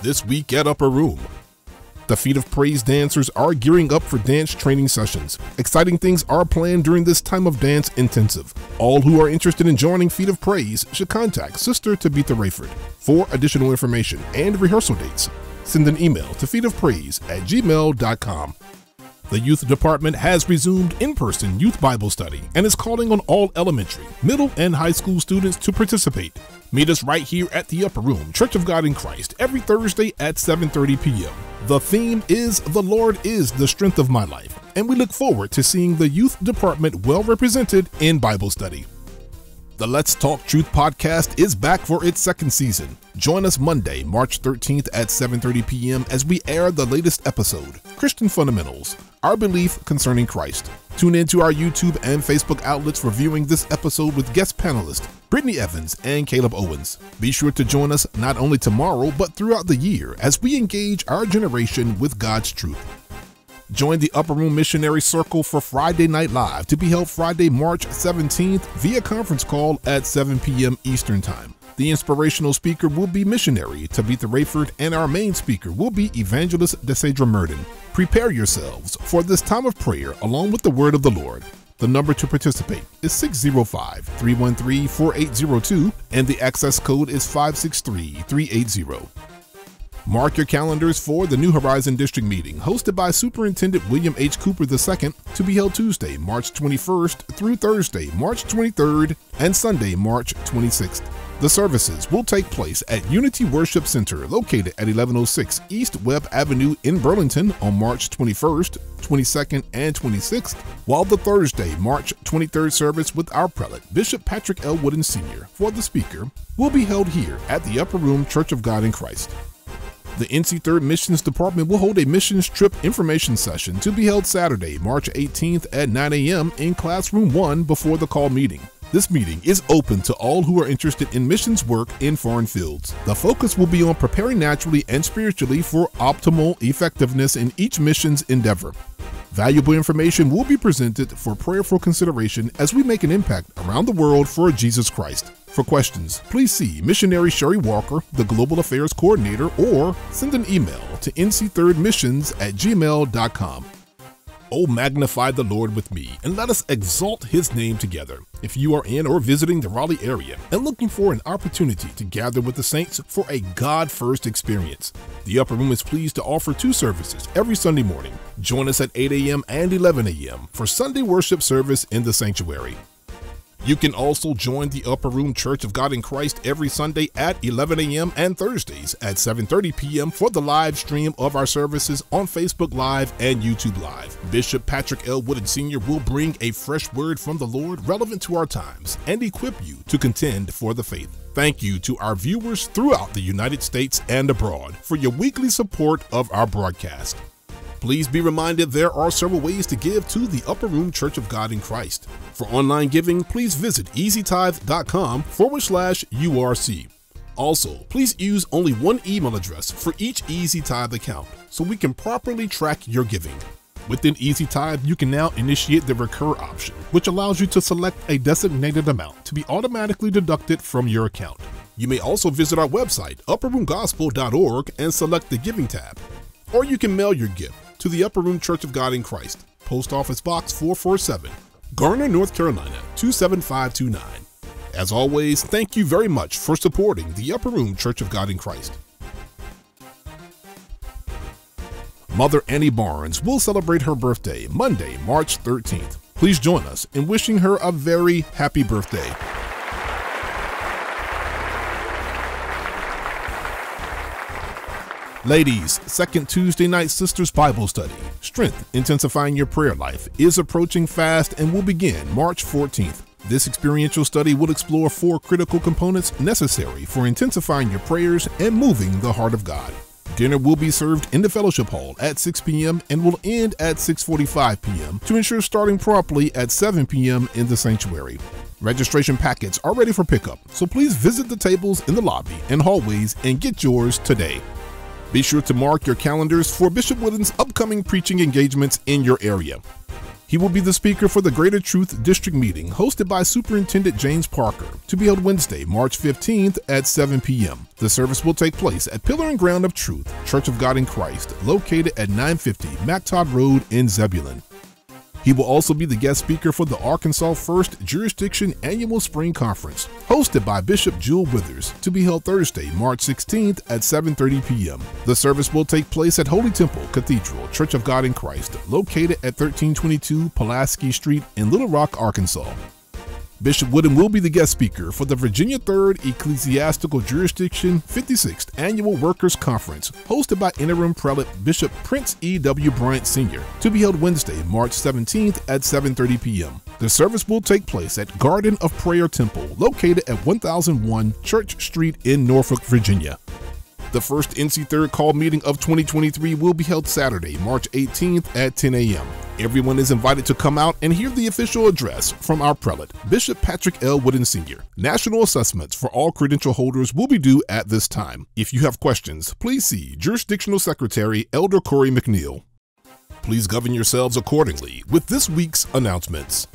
This week at Upper Room. The Feet of Praise dancers are gearing up for dance training sessions. Exciting things are planned during this time of dance intensive. All who are interested in joining Feet of Praise should contact Sister Tabitha Rayford for additional information and rehearsal dates. Send an email to feetofpraise at gmail.com. The youth department has resumed in person youth Bible study and is calling on all elementary, middle, and high school students to participate. Meet us right here at the Upper Room, Church of God in Christ, every Thursday at 7:30 p.m. The theme is The Lord is the strength of my life, and we look forward to seeing the youth department well represented in Bible study. The Let's Talk Truth podcast is back for its second season. Join us Monday, March 13th at 7:30 p.m. as we air the latest episode, Christian Fundamentals: Our Belief Concerning Christ. Tune in to our YouTube and Facebook outlets for viewing this episode with guest panelists Brittany Evans and Caleb Owens. Be sure to join us not only tomorrow but throughout the year as we engage our generation with God's truth. Join the Upper Room Missionary Circle for Friday Night Live to be held Friday, March 17th via conference call at 7 p.m. Eastern Time. The inspirational speaker will be missionary Tabitha Rayford, and our main speaker will be evangelist Desedra Murden. Prepare yourselves for this time of prayer along with the word of the Lord. The number to participate is 605 313 4802, and the access code is 563 380. Mark your calendars for the New Horizon District meeting, hosted by Superintendent William H. Cooper II, to be held Tuesday, March 21st through Thursday, March 23rd, and Sunday, March 26th. The services will take place at Unity Worship Center, located at 1106 East Webb Avenue in Burlington on March 21st, 22nd, and 26th, while the Thursday, March 23rd service with our prelate, Bishop Patrick L. Wooden Sr., for the speaker, will be held here at the Upper Room Church of God in Christ. The NC 3rd Missions Department will hold a missions trip information session to be held Saturday, March 18th at 9 a.m. in Classroom 1 before the call meeting. This meeting is open to all who are interested in missions work in foreign fields. The focus will be on preparing naturally and spiritually for optimal effectiveness in each missions endeavor. Valuable information will be presented for prayerful consideration as we make an impact around the world for Jesus Christ. For questions, please see Missionary Sherry Walker, the Global Affairs Coordinator, or send an email to nc3rdmissions at gmail.com. Oh, magnify the Lord with me, and let us exalt his name together. If you are in or visiting the Raleigh area and looking for an opportunity to gather with the saints for a God first experience, the Upper Room is pleased to offer two services every Sunday morning. Join us at 8 a.m. and 11 a.m. for Sunday worship service in the sanctuary. You can also join the Upper Room Church of God in Christ every Sunday at 11 a.m. and Thursdays at 7:30 p.m. for the live stream of our services on Facebook Live and YouTube Live. Bishop Patrick L. Wooden Sr. will bring a fresh word from the Lord relevant to our times and equip you to contend for the faith. Thank you to our viewers throughout the United States and abroad for your weekly support of our broadcast. Please be reminded there are several ways to give to the Upper Room Church of God in Christ. For online giving, please visit easytithe.com forward slash URC. Also, please use only one email address for each Easy Tithe account so we can properly track your giving. Within Easy Tithe, you can now initiate the recur option, which allows you to select a designated amount to be automatically deducted from your account. You may also visit our website, upperroomgospel.org, and select the Giving tab. Or you can mail your gift to the Upper Room Church of God in Christ, Post Office Box 447, Garner, North Carolina 27529. As always, thank you very much for supporting the Upper Room Church of God in Christ. Mother Annie Barnes will celebrate her birthday Monday, March 13th. Please join us in wishing her a very happy birthday. Ladies, second Tuesday night Sisters Bible Study, Strength Intensifying Your Prayer Life, is approaching fast and will begin March 14th. This experiential study will explore four critical components necessary for intensifying your prayers and moving the heart of God. Dinner will be served in the fellowship hall at 6 p.m. and will end at 6:45 p.m. to ensure starting promptly at 7 p.m. in the sanctuary. Registration packets are ready for pickup, so please visit the tables in the lobby and hallways and get yours today. Be sure to mark your calendars for Bishop Wooden's upcoming preaching engagements in your area. He will be the speaker for the Greater Truth District meeting hosted by Superintendent James Parker to be held Wednesday, March 15th at 7 p.m. The service will take place at Pillar and Ground of Truth, Church of God in Christ, located at 950 Mack Todd Road in Zebulon. He will also be the guest speaker for the Arkansas First Jurisdiction Annual Spring Conference, hosted by Bishop Jewel Withers, to be held Thursday, March 16th at 7:30 p.m. The service will take place at Holy Temple Cathedral Church of God in Christ, located at 1322 Pulaski Street in Little Rock, Arkansas. Bishop Wooden will be the guest speaker for the Virginia 3rd Ecclesiastical Jurisdiction 56th Annual Workers Conference, hosted by Interim Prelate Bishop Prince E.W. Bryant Sr., to be held Wednesday, March 17th at 7.30 p.m. The service will take place at Garden of Prayer Temple, located at 1001 Church Street in Norfolk, Virginia. The first NC Third Call meeting of 2023 will be held Saturday, March 18th at 10 a.m. Everyone is invited to come out and hear the official address from our prelate, Bishop Patrick L. Wooden Sr. National assessments for all credential holders will be due at this time. If you have questions, please see Jurisdictional Secretary Elder Corey McNeil. Please govern yourselves accordingly with this week's announcements.